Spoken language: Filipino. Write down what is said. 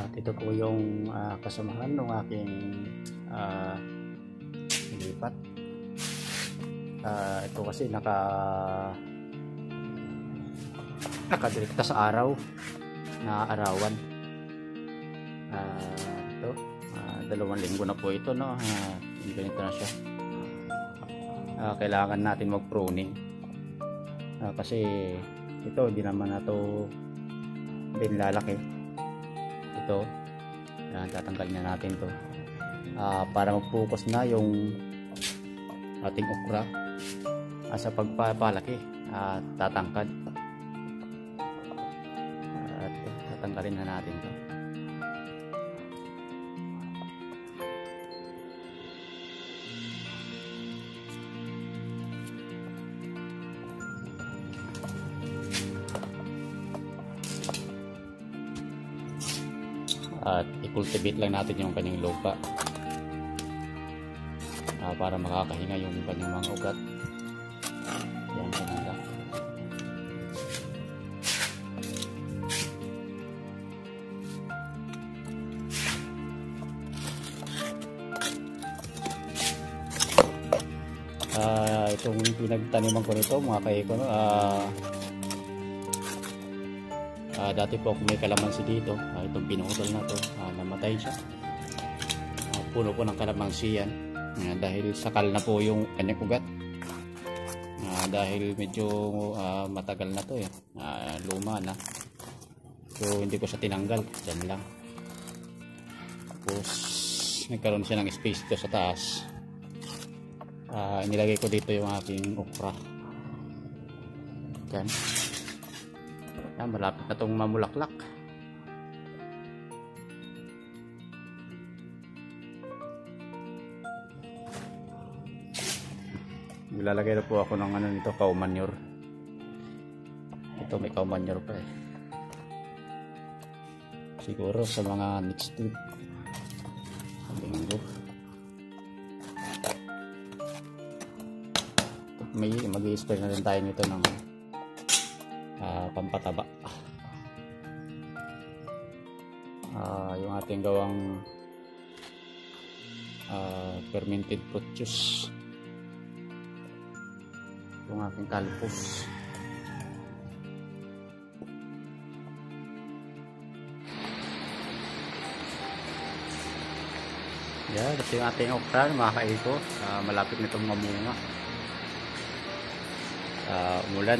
At ito po yung ah, kasamahan ng aking uh, lipat. Ah, ito kasi naka nakadirekta sa araw na arawan. Ah, ito, ah, dalawang linggo na po ito no. Ah, ganito na siya. Ah, kailangan natin mag-pruning. Ah, kasi ito hindi naman na to din lalaki ito. Yan, tatanggalin na natin to. Ah, para mag-focus na yung ating okra. Ah, sa pagpapalaki. At tatangkad. At tatanggalin na natin to at i-cultivate lang natin yung kanyang lupa. Ah, para makakahinga yung kanyang mga ugat. Yan ganun lang Ah, itong pinagtaniman ko nito mga kaiko no, Ah, dati po kung may kalamansi dito, ah, itong pinutol na to, ah, namatay siya. Ah, puno po ng kalamansi yan. Ah, dahil sakal na po yung kanyang ugat. Ah, dahil medyo ah, matagal na to eh. Ah, luma na. So hindi ko siya tinanggal. Diyan lang. Tapos nagkaroon siya ng space dito sa taas. Ah, nilagay ko dito yung aking okra. Yan. Yan, malapit na itong mamulaklak. Ilalagay na po ako ng ano nito, cow manure. Ito may cow manure pa eh. Siguro sa mga next week. Linggo. May mag-i-spray na rin tayo nito ng ah, pampataba. Ah, yung ating gawang ah, fermented fruit juice. Yung ating kalpos. Yan, ito yung ating okra, mga kaiko. Ah, malapit nitong mamunga. Ah, umulan.